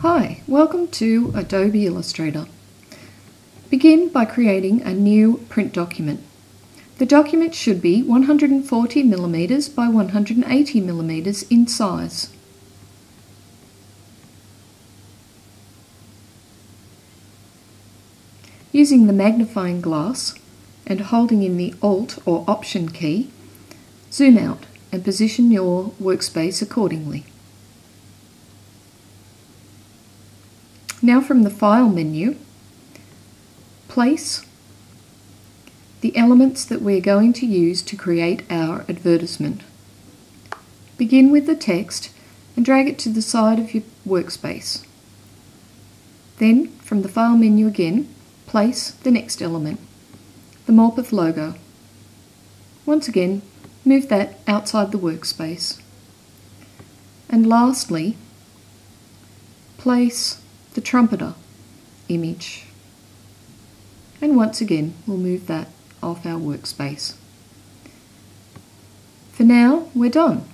Hi, welcome to Adobe Illustrator. Begin by creating a new print document. The document should be 140 millimeters by 180 millimeters in size. Using the magnifying glass and holding in the Alt or Option key, zoom out and position your workspace accordingly. Now from the File menu, place the elements that we're going to use to create our advertisement. Begin with the text and drag it to the side of your workspace. Then, from the File menu again, place the next element, the Morpeth logo. Once again, move that outside the workspace. And lastly, place the trumpeter image. And once again, we'll move that off our workspace. For now, we're done.